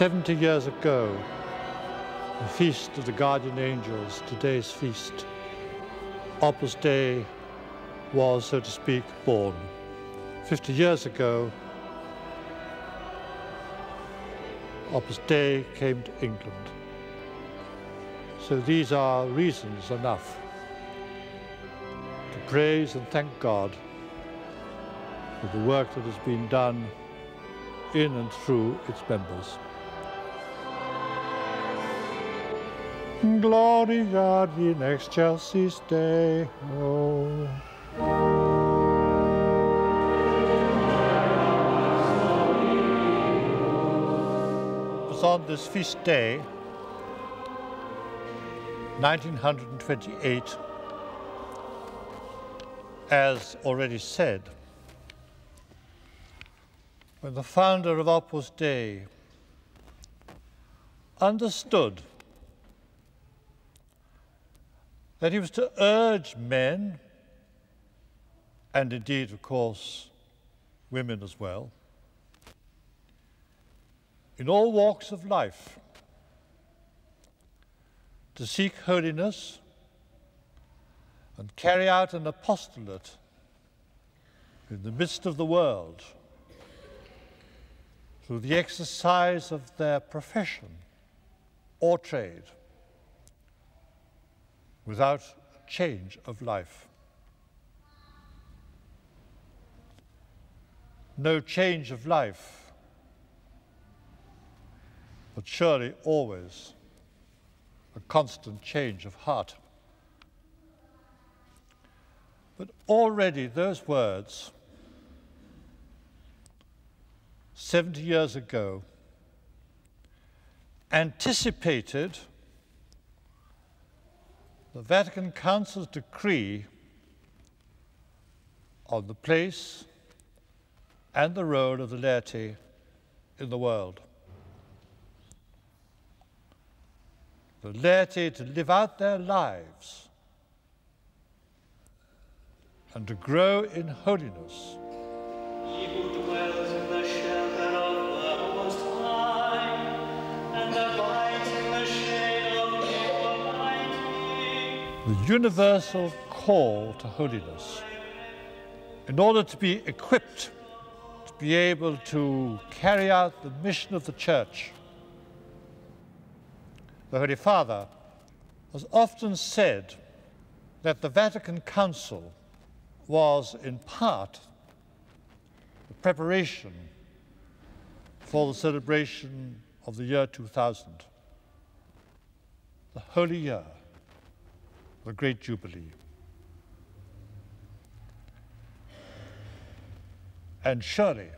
70 years ago, the feast of the guardian angels, today's feast, Opus Dei was, so to speak, born. 50 years ago, Opus Dei came to England. So these are reasons enough to praise and thank God for the work that has been done in and through its members. Gloria in excelsis Deo. Oh. Was on this feast day, 1928, as already said, when the founder of Opus Dei understood that he was to urge men, and indeed, of course, women as well, in all walks of life, to seek holiness and carry out an apostolate in the midst of the world through the exercise of their profession or trade without change of life. No change of life, but surely always a constant change of heart. But already those words, 70 years ago, anticipated the Vatican Council's decree on the place and the role of the laity in the world. The laity to live out their lives and to grow in holiness. The universal call to holiness. In order to be equipped to be able to carry out the mission of the Church, the Holy Father has often said that the Vatican Council was in part the preparation for the celebration of the year 2000, the Holy Year the Great Jubilee. And surely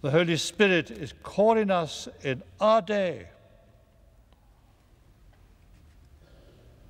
the Holy Spirit is calling us in our day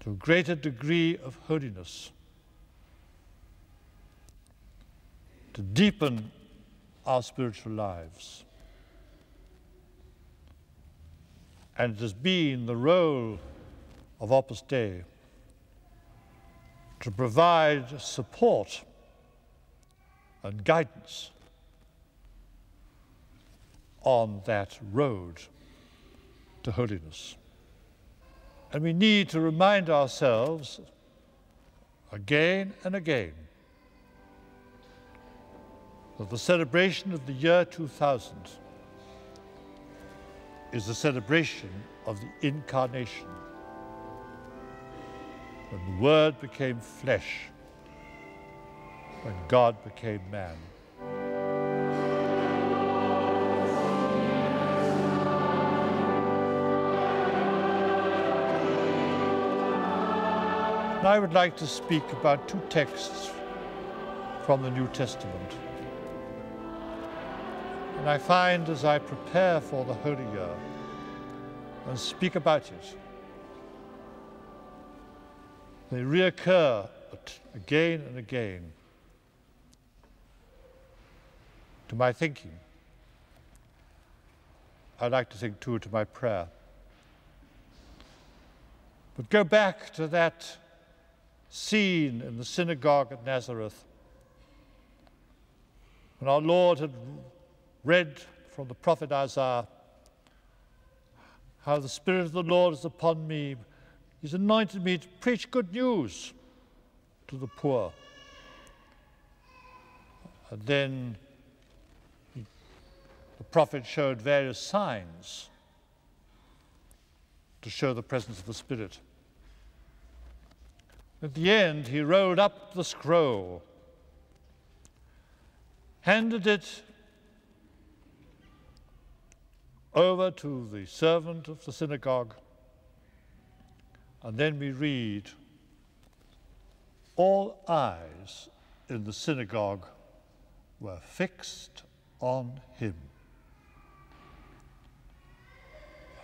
to a greater degree of holiness, to deepen our spiritual lives. And it has been the role of Opus Dei to provide support and guidance on that road to holiness. And we need to remind ourselves again and again that the celebration of the year 2000 is the celebration of the incarnation when the Word became flesh, when God became man. And I would like to speak about two texts from the New Testament. And I find as I prepare for the Holy Year and speak about it, they reoccur again and again to my thinking. I like to think too to my prayer. But go back to that scene in the synagogue at Nazareth when our Lord had read from the prophet Isaiah how the Spirit of the Lord is upon me. He's anointed me to preach good news to the poor. And then the prophet showed various signs to show the presence of the Spirit. At the end, he rolled up the scroll, handed it over to the servant of the synagogue, and then we read all eyes in the synagogue were fixed on him.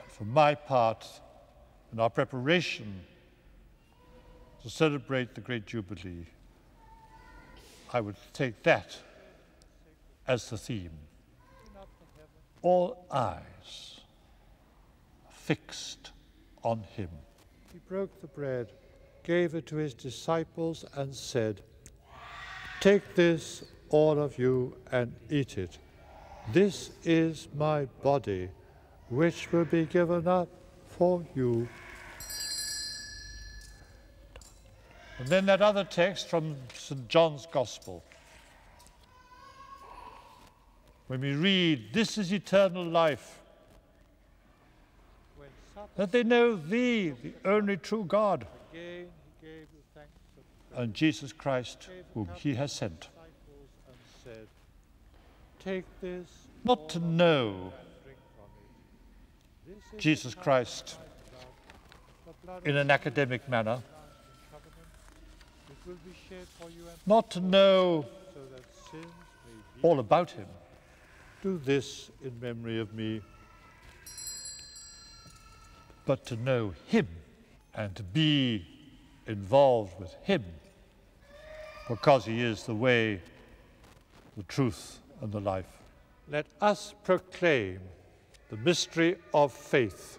And for my part, in our preparation to celebrate the great Jubilee, I would take that as the theme. All eyes fixed on him. He broke the bread, gave it to his disciples, and said, Take this, all of you, and eat it. This is my body, which will be given up for you. And then that other text from St. John's Gospel. When we read, This is eternal life, that they know Thee, the only true God, and Jesus Christ, whom He has sent. Take this, not to know Jesus Christ in an academic manner, not to know all about him. Do this in memory of me, but to know him and to be involved with him because he is the way, the truth, and the life. Let us proclaim the mystery of faith.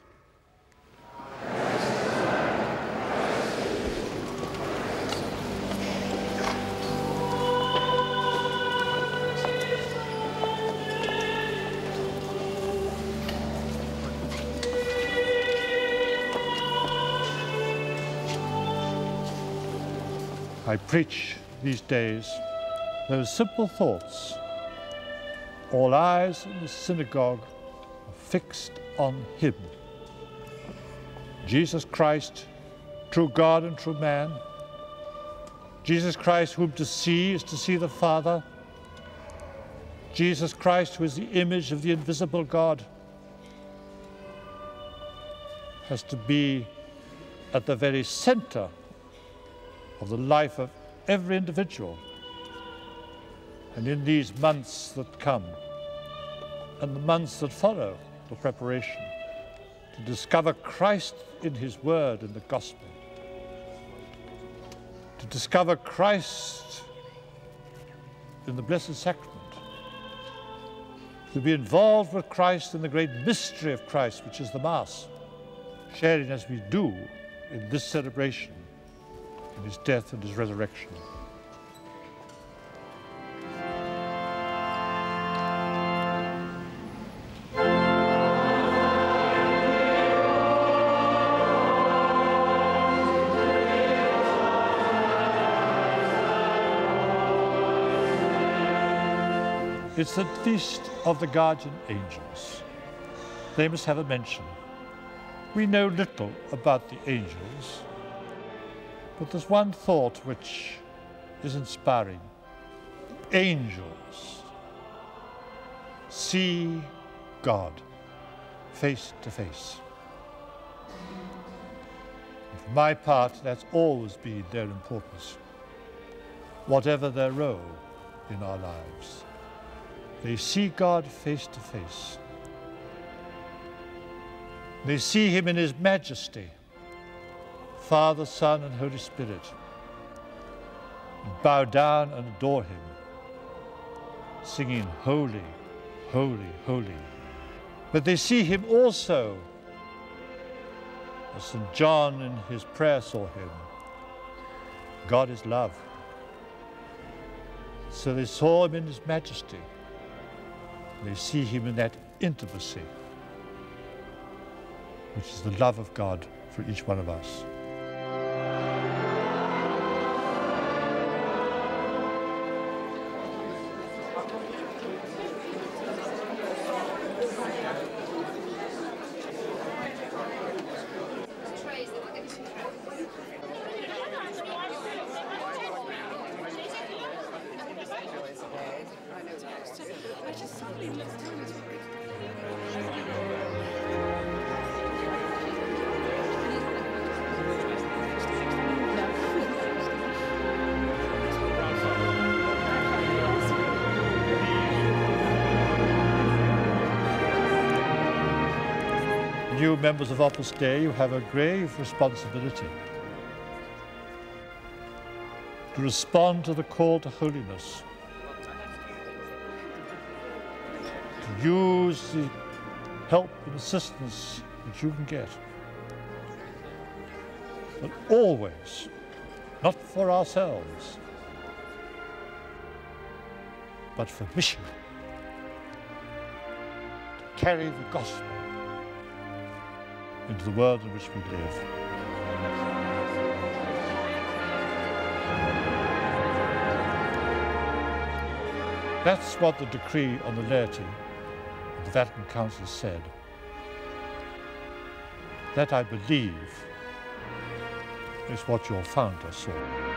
I preach these days those simple thoughts. All eyes in the synagogue are fixed on Him. Jesus Christ, true God and true man. Jesus Christ, whom to see is to see the Father. Jesus Christ, who is the image of the invisible God, has to be at the very center of the life of every individual. And in these months that come, and the months that follow the preparation, to discover Christ in His Word and the Gospel, to discover Christ in the Blessed Sacrament, to be involved with Christ in the great mystery of Christ, which is the Mass, sharing as we do in this celebration in his death and his resurrection. It's the feast of the guardian angels. They must have a mention. We know little about the angels, but there's one thought which is inspiring. Angels see God face to face. And for my part, that's always been their importance, whatever their role in our lives. They see God face to face. They see Him in His majesty Father, Son, and Holy Spirit. Bow down and adore Him, singing, Holy, Holy, Holy. But they see Him also, as St. John in his prayer saw Him. God is love. So they saw Him in His majesty. They see Him in that intimacy. which is the love of God for each one of us. Members of Opus Dei, you have a grave responsibility to respond to the call to holiness, to use the help and assistance that you can get, but always not for ourselves, but for mission, to carry the gospel into the world in which we live. That's what the decree on the laity of the Vatican Council said. That I believe is what your founder saw.